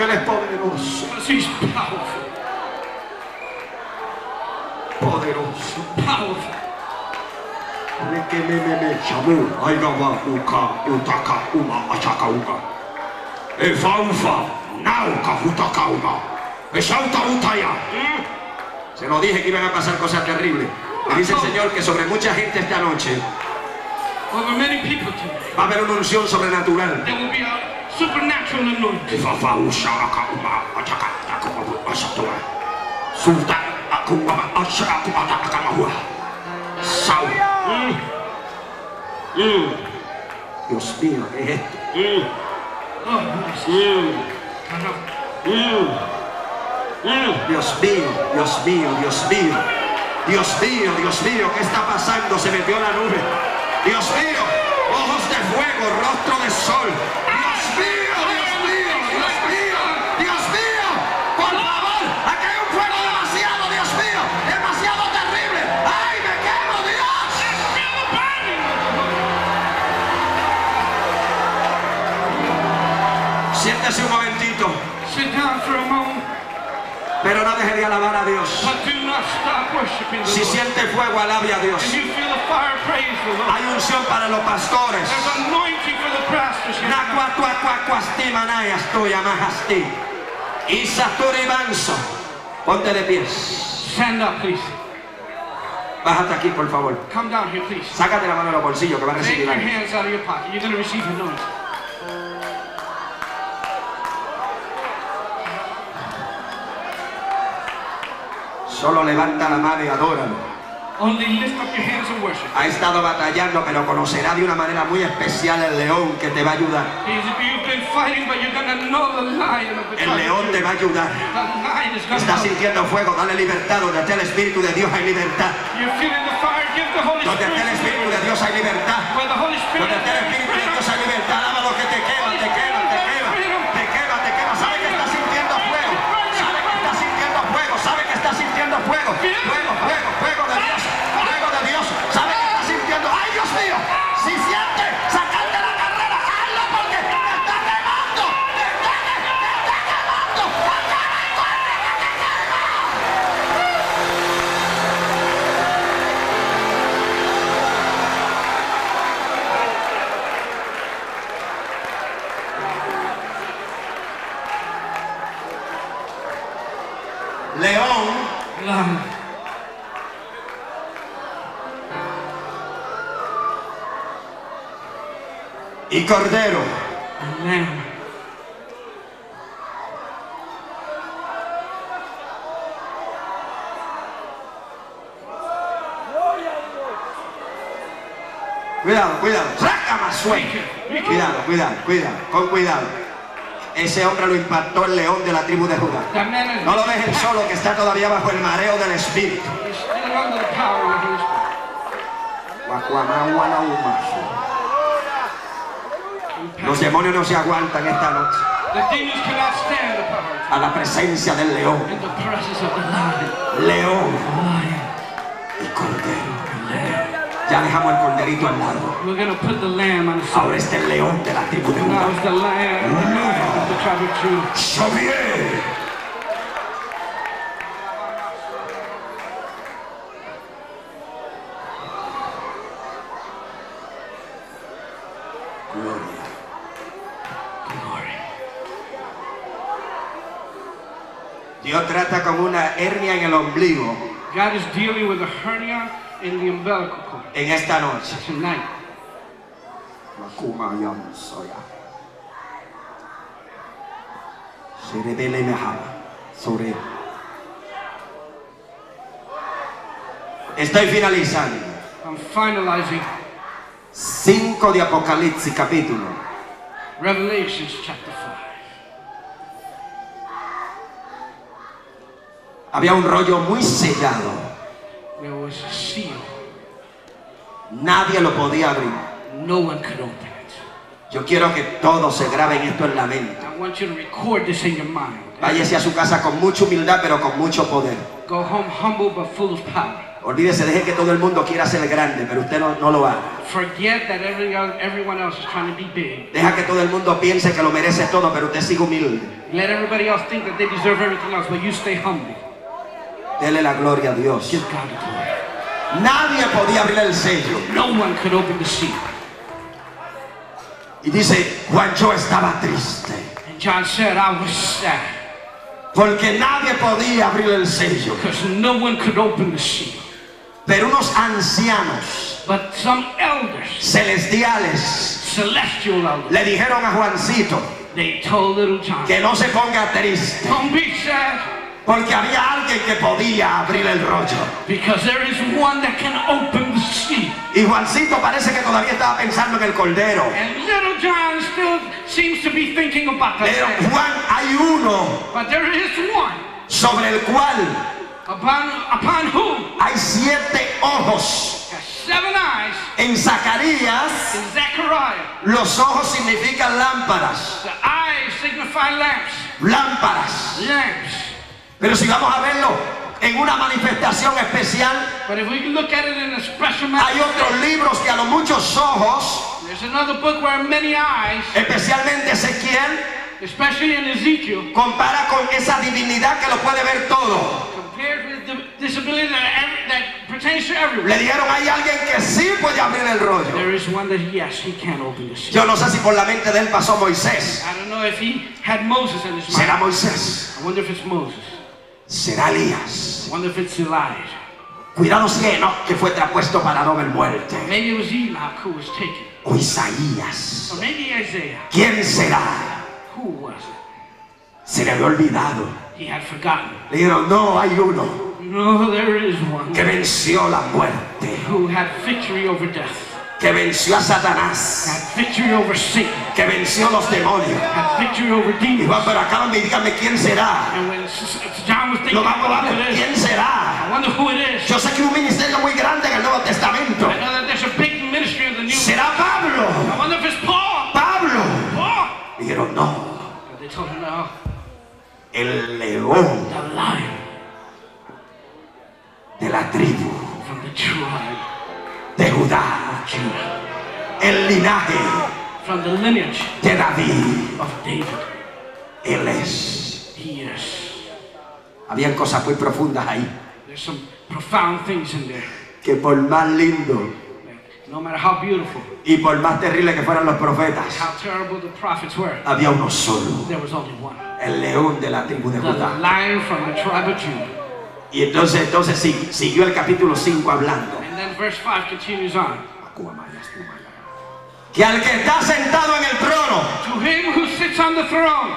Porque Él es poderoso. Poderoso. Se lo dije que iban a pasar cosas terribles. Y dice el Señor que sobre mucha gente esta noche va a haber una unción sobrenatural. Supernatural anointing. Efafa usharaka uma achaka takuma asatua. Sulta akuma ashaka ataka mahua. Sau. Mm. Dios mío, ¿qué es esto? Oh, yes. Dios mío, Dios mío, Dios mío. Dios mío, Dios mío, ¿qué está pasando? Se metió la nube. Dios mío, ojos de fuego, rostro de sol. Siéntese un momentito, Sit down for a moment, pero no deje de alabar a Dios. but do not stop worshiping the Si siente fuego, alabe a Dios. Hay unción para los pastores. Ponte de pies. Stand up, please. Bájate aquí, por favor. Come down here, please. Sácate la mano de los bolsillos que va a Take recibir your algo. hands out of your pocket. You're going to receive anointing. Solo levanta la mano y adóralo. Ha estado batallando, pero conocerá de una manera muy especial el león que te va a ayudar. El león te va a ayudar. Estás sintiendo fuego, dale libertad. Donde esté el Espíritu de Dios hay libertad. Donde esté el. Espíritu de Dios hay libertad. Donde esté el y cordero. Lamb. Cuidado, cuidado. Saca más sueño. Cuidado, cuidado, cuidado. Con cuidado. Ese hombre lo impactó el león de la tribu de Judá. No lo dejen solo que está todavía bajo el mareo del espíritu. He's still under the power of the Holy Spirit. Los demonios no se aguantan esta noche a la presencia del león. León y cordero. Ya dejamos el corderito al lado. Ahora este es el león de la tribu de Judá. it's the lion, the lion of the tribe of Judah. Xavier. Gloria. Con una hernia en el ombligo. God is dealing with a hernia in the umbilical cord. En esta noche. Tonight. Estoy finalizando. I'm finalizing. 5 de Apocalipsis capítulo. Revelations chapter 5. Había un rollo muy sellado. Nadie lo podía abrir. No one could open it. Yo quiero que todos se graben esto en la mente. I want you to record this in your mind. Váyase a su casa con mucha humildad, pero con mucho poder. Go home humble but full of power. Olvídese, deje que todo el mundo quiera ser grande, pero usted no, no lo haga. Forget that every, everyone else is trying to be big. Deja que todo el mundo piense que lo merece todo, pero usted sigue humilde. Let everybody else think that they deserve everything else, but you stay humble. Dele la gloria a Dios. Give God the glory. Nadie podía abrir el sello. No one could open the seal. Y dice, Juan, yo estaba triste. And John said, I was sad. Porque nadie podía abrir el sello. Because no one could open the seal. Pero unos ancianos But some elders, celestiales celestial elders, le dijeron a Juancito they told little John, que no se ponga triste. don't be sad, Porque había alguien que podía abrir el rollo. because there is one that can open the seal. Y Juancito parece que todavía estaba pensando en el cordero. And little John still seems to be thinking about Pero that. Juan, hay uno But there is one sobre el cual upon, upon whom hay siete ojos. seven eyes En Zacarías, los ojos significan lámparas. The eyes lamps. Lámparas. Lamps. Pero si vamos a verlo en una manifestación especial, But if we look at it in a special hay otros libros que a los muchos ojos, there's another book where many eyes, especialmente Ezequiel, especially in Ezekiel, compara con esa divinidad que lo puede ver todo. Le dijeron, hay alguien que sí puede abrir el rollo. There is one that, yes, he can open. Yo no sé si por la mente de él pasó Moisés. I don't know if he had Moses in his ¿Será mind. Moisés? I wonder if it's Moses. ¿Será Elías? If it's Elijah. Cuidado si Enoch que fue trapuesto para ver muerte. Maybe it was Enoch who was taken. O Isaías. Or maybe Isaiah. ¿Quién será? Who was it? Se le había olvidado. He had forgotten. Le dijeron, no, hay uno No, there is one que venció la muerte, who had victory over death, que venció a Satanás, que venció los demonios. Y va, pero acá me dígame quién será. Lo vamos a ver, ¿quién será? Yo sé que un ministerio muy grande en el Nuevo Testamento. A. ¿Será Pablo? Pablo. Dijeron, no, el león de la tribu de Judá, el linaje from the lineage de David. of David. Él es. He is. Habían cosas muy profundas ahí, There's some profound things in there. que por más lindo No matter how beautiful, y por más terrible que fueran los profetas, how terrible the prophets were, había uno solo, there was only one. el león de la tribu de The Judá. lion from the tribe of Judah. Y entonces, entonces sí, siguió el capítulo 5 hablando. And then verse 5 continues on. Que al que está sentado en el trono To him who sits on the throne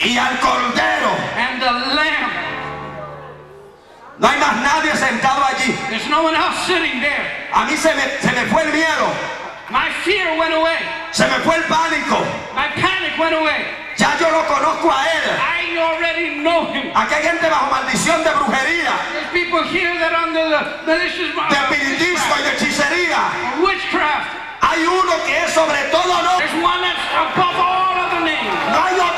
y al cordero, and the lamb, no hay más nadie sentado allí. there's no one else sitting there. A mí se me, se me fue el miedo, My fear went away. se me fue el pánico. My panic went away. Ya yo lo conozco a él. I already know him. Aquí hay gente bajo maldición de brujería, There's people here that under the malicious de espiritismo y de hechicería. witchcraft. Hay uno que es sobre todo nombre. There's one that's above all other names. No hay otro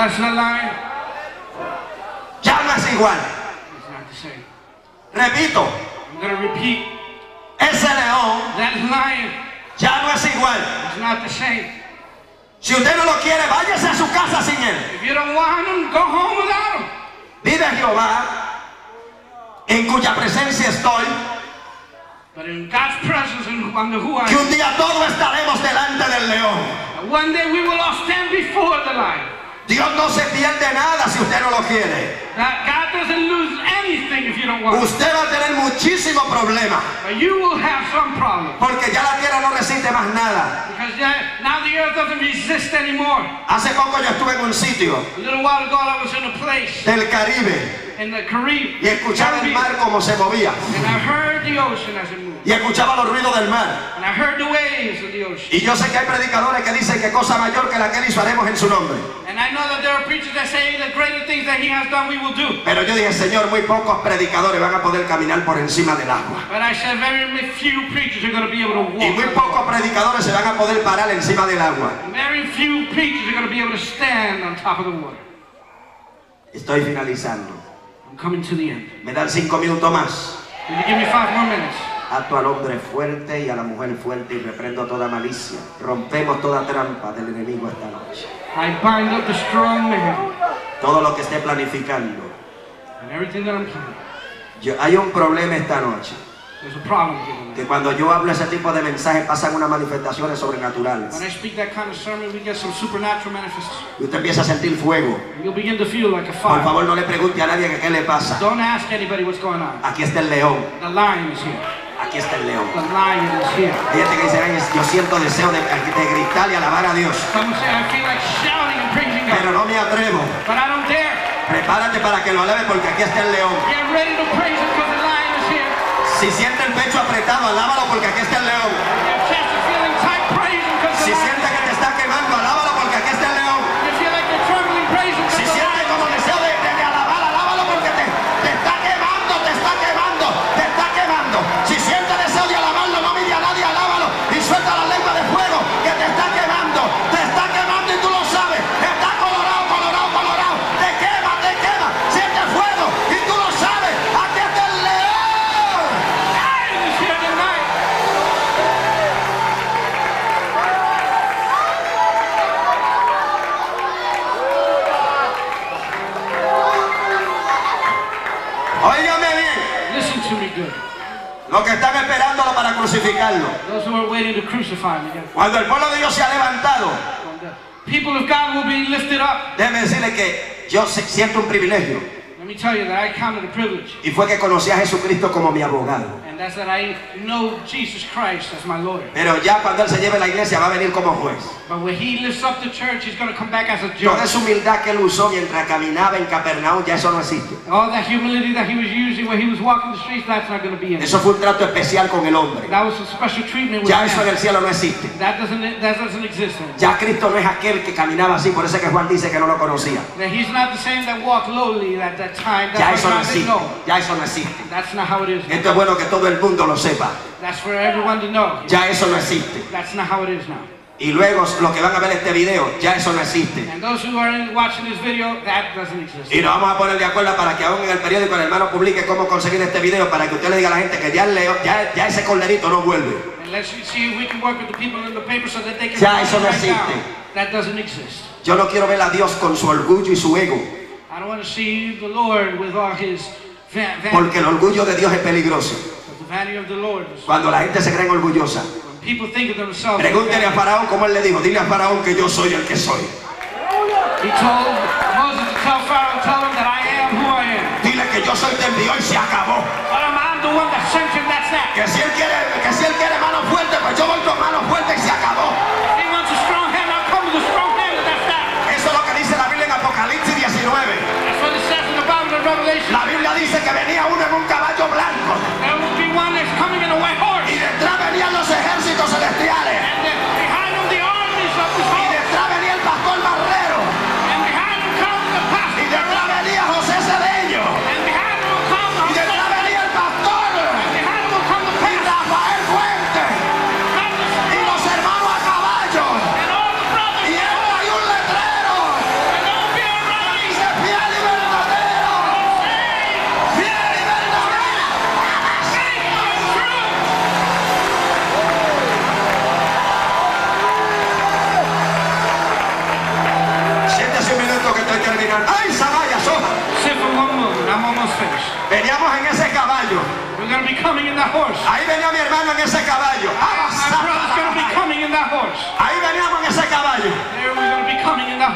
That's the no es igual. It's not the same. Repito, I'm gonna repeat. ese león That lion ya no es igual. is not the same. Si usted no lo quiere, váyase a su casa sin él. If you don't want him, go home without him. Vive Jehová, en cuya presencia estoy, But in God's presence and under who I que am, un día todos estaremos delante del león. one day we will all stand before the lion. Dios no se pierde nada si usted no lo quiere. God doesn't lose anything if you don't want. Usted va a tener muchísimo problema, But you will have some problem. porque ya la tierra no resiste más nada. Because yeah, now the earth doesn't resist anymore. Hace poco yo estuve en un sitio A little while ago I was in a place del Caribe in the y escuchaba el mar como se movía And I heard the ocean as it moved. Y escuchaba los ruidos del mar. And I heard the waves of the ocean. Y yo sé que hay predicadores que dicen que cosa mayor que la que él hizo haremos en su nombre. And I know that there are preachers that say the greater things that he has done we will do. Pero yo dije, Señor, muy pocos predicadores van a poder caminar por encima del agua. But I said very few preachers are going to be able to Y muy pocos predicadores se van a poder parar encima del agua. Very few preachers are going to be able to stand on top of the water. Estoy finalizando. I'm coming to the end. Me dan cinco minutos más. Give me five more minutes? Ato al hombre fuerte y a la mujer fuerte y reprendo toda malicia. Rompemos toda trampa del enemigo esta noche. I bind up the strong man Todo lo que esté planificando. and everything that I'm. Yo- hay un problema esta noche. There's a problem here. Que cuando yo hablo ese tipo de mensajes pasan unas manifestaciones sobrenaturales. When I speak that kind of sermon, we get some supernatural manifestations. Y usted empieza a sentir fuego. You'll begin to feel like a Por fire. favor, no le pregunte a nadie que qué le pasa. Don't ask anybody what's going on. Aquí está el león. The lion is here. Aquí está el león. Gente que dice, "Ay, yo siento deseo de, de gritar y alabar a Dios. Pero no me atrevo. Prepárate para que lo alabe porque aquí está el león. Si siente el pecho apretado, alábalo porque aquí está el león. Si siente que Los que están esperándolo para crucificarlo. Cuando el pueblo de Dios se ha levantado, people of God will be lifted up. déjeme decirle que yo siento un privilegio. A. Y fue que conocí a Jesucristo como mi abogado. And that's that I know Jesus Christ as my lawyer. Pero ya cuando Él se lleve la iglesia va a venir como juez. But when he lifts up the church, he's going to come back as a Toda judge. esa humildad que Él usó mientras caminaba en Capernaum, ya eso no existe. All that humility that he was using when he was walking the streets, that's not going to be in it. Eso fue un trato especial con el hombre. That was a special treatment with Ya eso en el cielo no existe. That doesn't, that doesn't exist anymore. Ya Cristo no es aquel que caminaba así, por eso es que Juan dice que no lo conocía. Time. Ya eso no existe. Ya eso no existe. That's not how it is. Esto es bueno que todo el mundo lo sepa. That's for everyone to know. Ya eso no existe. That's not how it is now. Y luego los que van a ver este video, ya eso no existe. Video, that doesn't exist. Y nos vamos a poner de acuerdo para que aún en el periódico el hermano publique cómo conseguir este video para que usted le diga a la gente que ya, leo, ya, ya ese corderito no vuelve. Ya, eso no existe. Yo no quiero ver a Dios con su orgullo y su ego, I don't want to see the Lord with all his va- vanity. porque el orgullo de Dios es peligroso. Cuando la gente se cree orgullosa, when people think of themselves. pregúntele a Faraón como él le dijo, dile a Faraón que yo soy el que soy. Dile que yo soy te envió y se acabó. Que si él quiere, que si él quiere mano fuerte, pues yo voy con mano fuerte y se acabó. La Biblia dice que venía uno en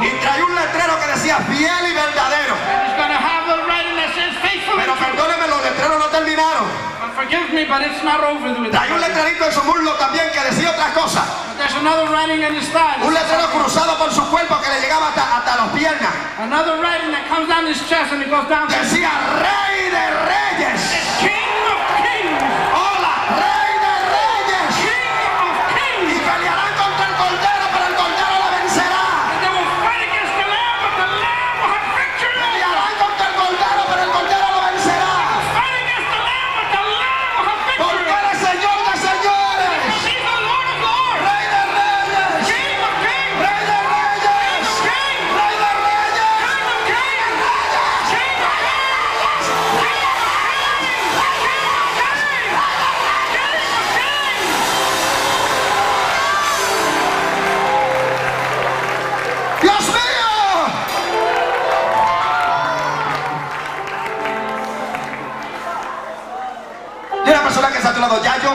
Y traía un letrero que decía fiel y verdadero. Pero perdóneme, los letreros no terminaron. Traía un letrerito en su muslo también que decía otra cosa. Un letrero cruzado por su cuerpo que le llegaba hasta, hasta las piernas. Decía Rey de Reyes.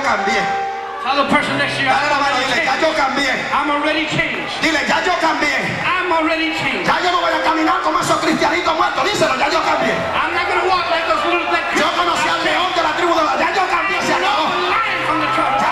Cambié. Tell the person next to you, Dale la I'm mano, dile, ya changed. yo cambié. I'm already changed. Dile, ya yo cambié. I'm already changed. Ya yo no voy a caminar como esos cristianitos muertos. Díselo, ya yo cambié. I'm not going to walk like those little like Yo conocí al león de la tribu de la... Ya yo cambié, se acabó. Ya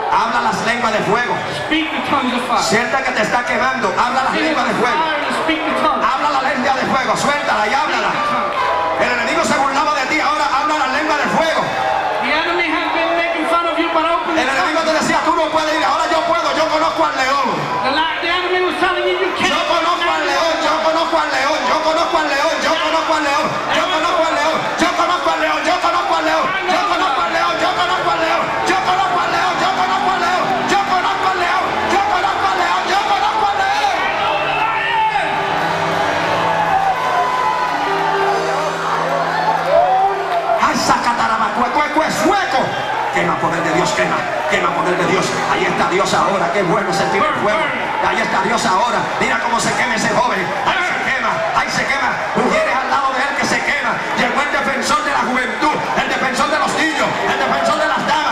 Habla las lenguas de fuego. Sienta que te está quemando. Habla las lenguas de fuego. Habla la lengua de fuego. Suéltala y háblala. El enemigo se burlaba de ti. Ahora habla la lengua de fuego. The enemy has been making fun of you, but open the El enemigo te decía, tú no puedes ir. Ahora yo puedo. Yo conozco al león. Yo conozco al león, yo conozco al león, yo conozco al león, yo conozco al león, yo conozco al león, yo conozco al león, yo conozco al león, yo conozco al león, poder de Dios, quema, quema poder de Dios. Ahí está Dios ahora, qué bueno sentir el fuego. Ahí está Dios ahora. Mira cómo se quema ese joven. Ahí se quema, ahí se quema. Mujeres al lado de él que se quema. Llegó el defensor de la juventud, el defensor de los niños, el defensor de las damas.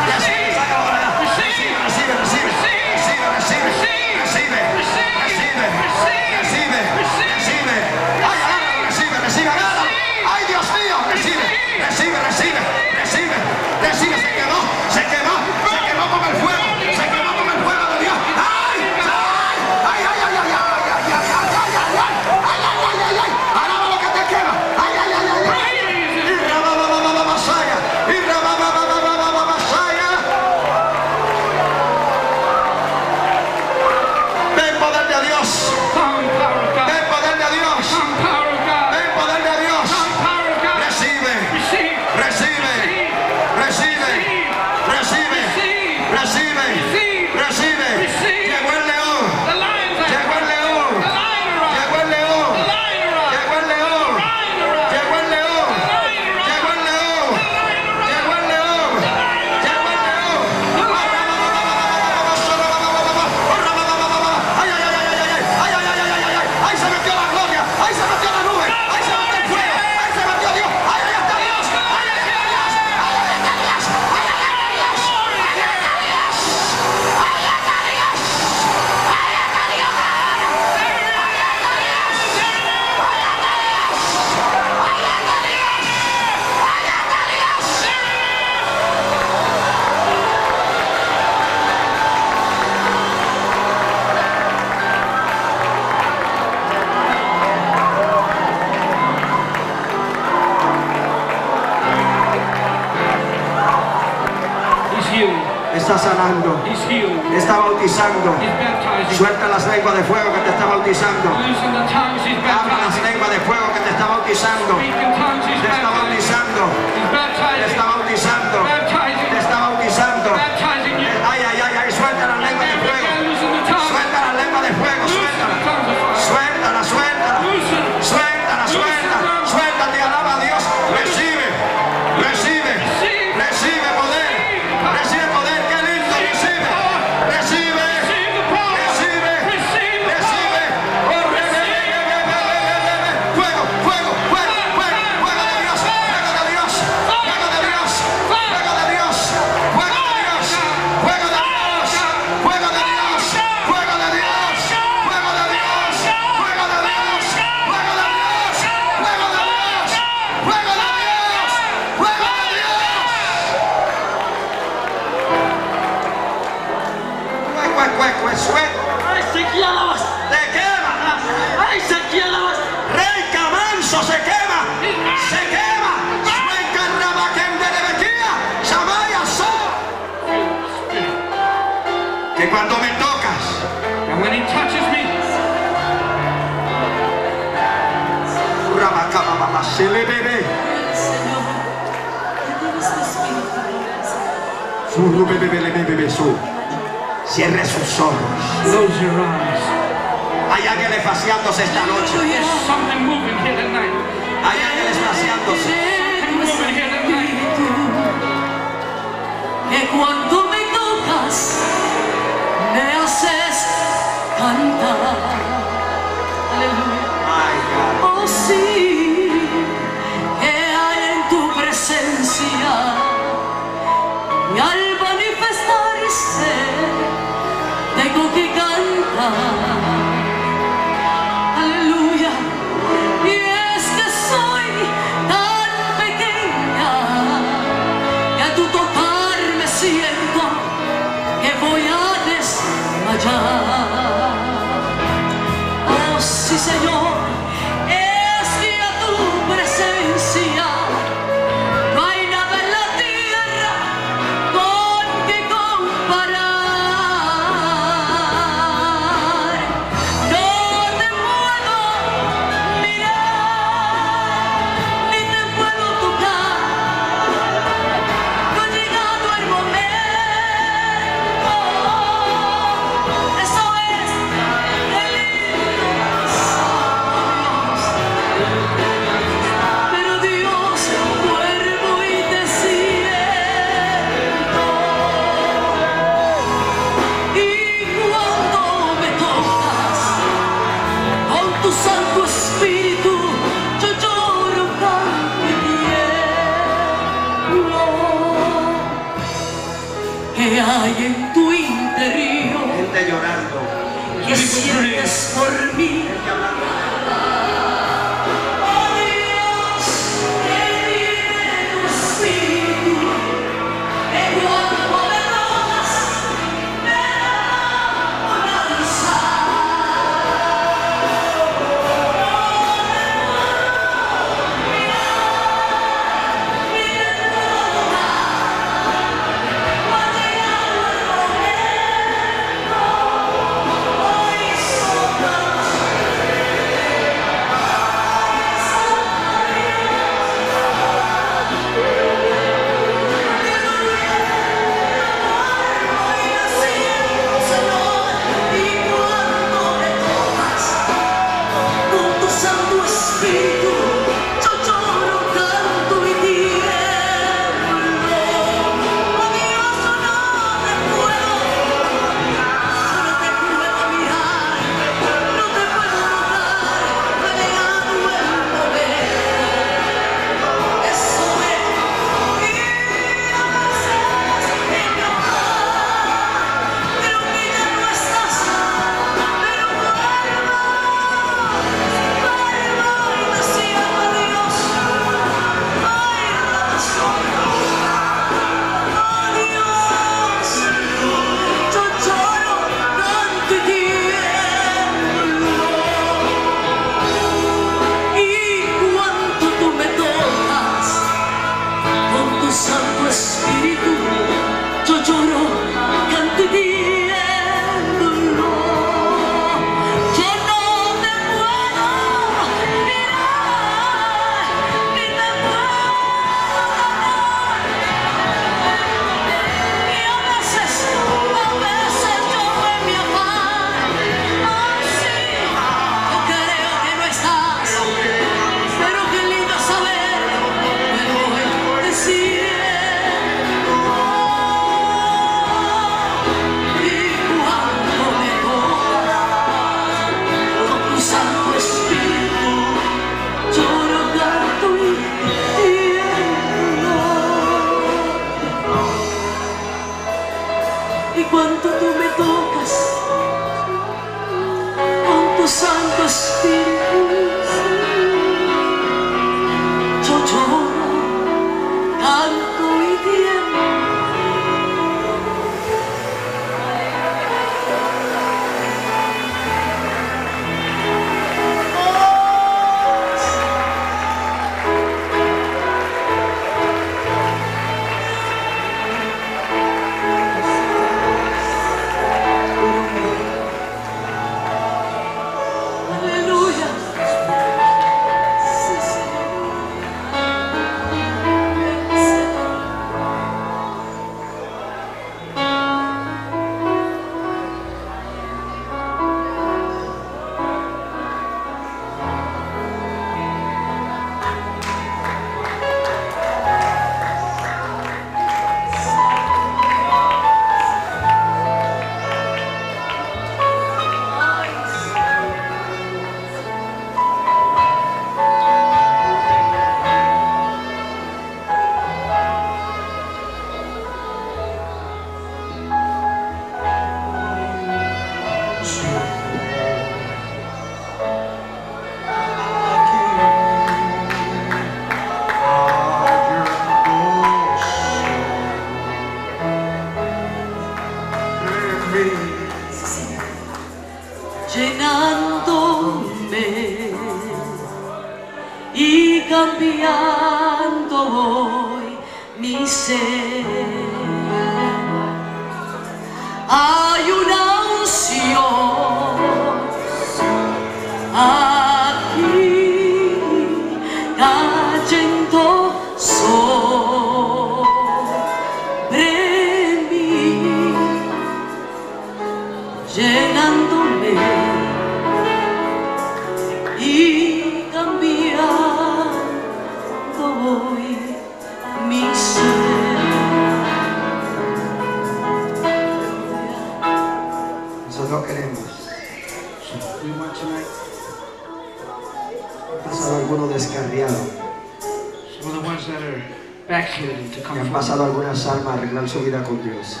han pasado algunas almas a arreglar su vida con Dios.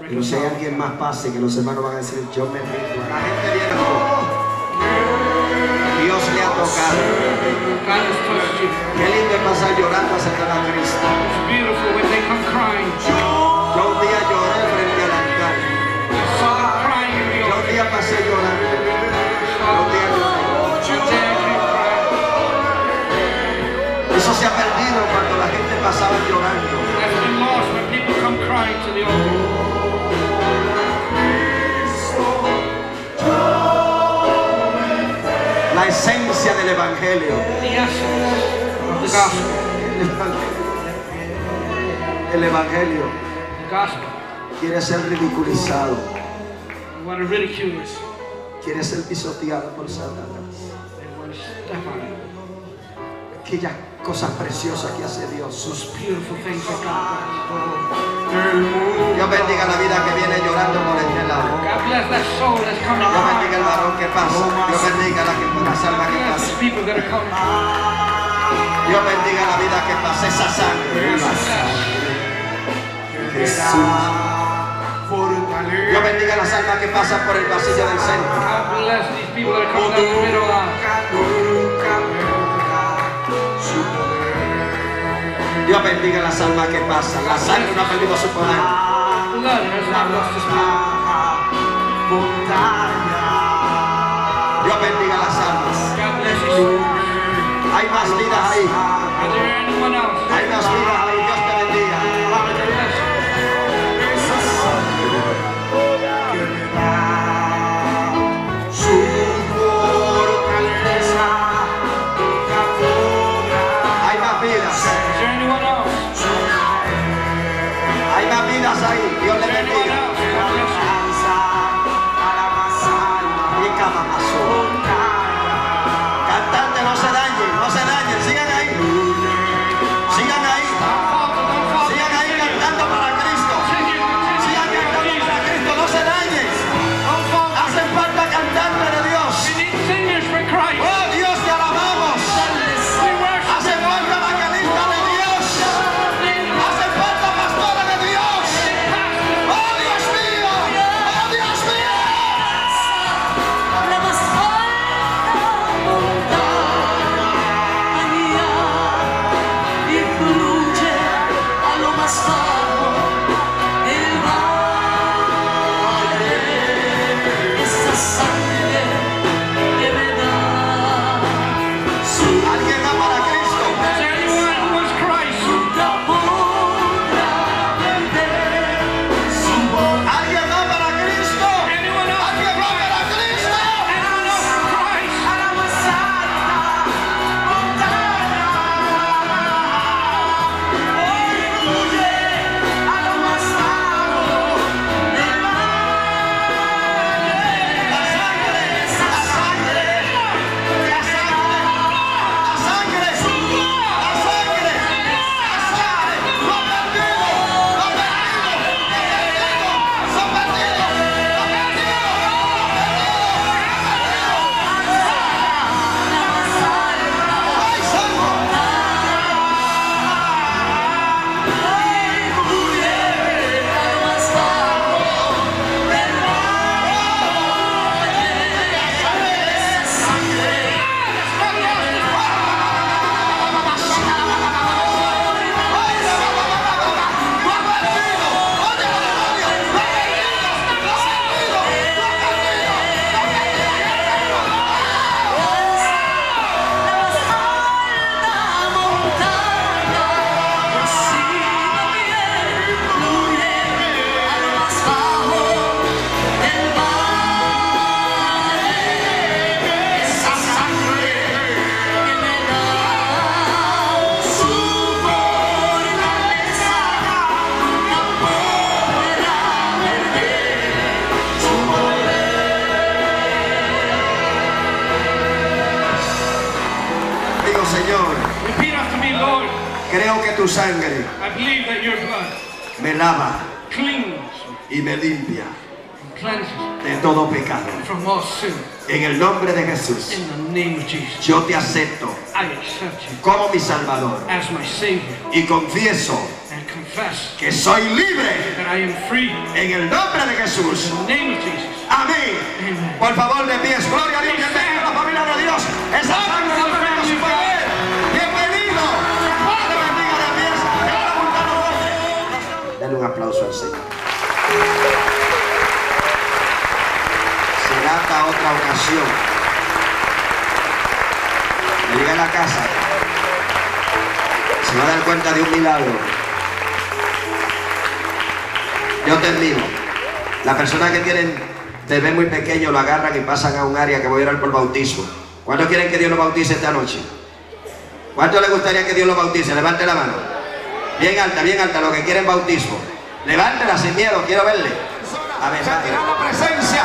Pero si hay alguien más pase, que los hermanos van a decir, yo me rindo. La gente viene Dios le ha tocado. Qué lindo es pasar llorando a sentar a Cristo. esencia del Evangelio. El Evangelio quiere ser ridiculizado. Quiere ser pisoteado por Satanás. Aquellas cosas preciosas que hace Dios. Dios bendiga la vida que viene llorando por este lado. Dios bendiga el varón que pasa. Dios bendiga la, que, salva que pasa. Dios bendiga la vida que pasa, esa sangre. Dios bendiga las almas que pasan por el pasillo del centro. Dios bendiga las almas que pasan. La sangre no ha perdido su poder. Dios bendiga las almas. Hay más vidas ahí. Hay más vidas ahí. En el nombre de Jesús. In the name of Jesus. Yo te acepto. I accept you. Como mi Salvador. As my Savior. Y confieso. Confess. Que soy libre. That I am free. En el nombre de Jesús. In the name of Jesus. Amén. Por favor, de pies. Gloria a Dios. Bienvenido a la familia de Dios. Esa. Bienvenido. Dale un aplauso al Señor. otra ocasión. Me llegué a la casa, se va a dar cuenta de un milagro. Yo te termino. Las personas que tienen bebé muy pequeño lo agarran y pasan a un área que voy a orar por bautismo. ¿Cuántos quieren que Dios lo bautice esta noche? ¿Cuántos les gustaría que Dios lo bautice? Levante la mano. Bien alta, bien alta, los que quieren bautismo. Levántela sin miedo, quiero verle. A ver, presencia.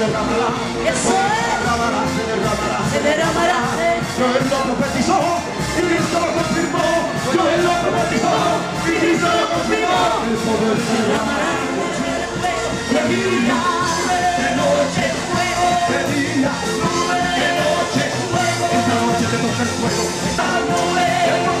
Eso es. Se derramará. Joel lo profetizó y Cristo lo confirmó. Joel lo profetizó y Cristo lo confirmó. El poder se derramará de día, de noche, de día, de noche. Esta noche te toca fuego. Esta noche, de noche,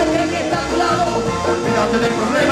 olvídate que estás claro.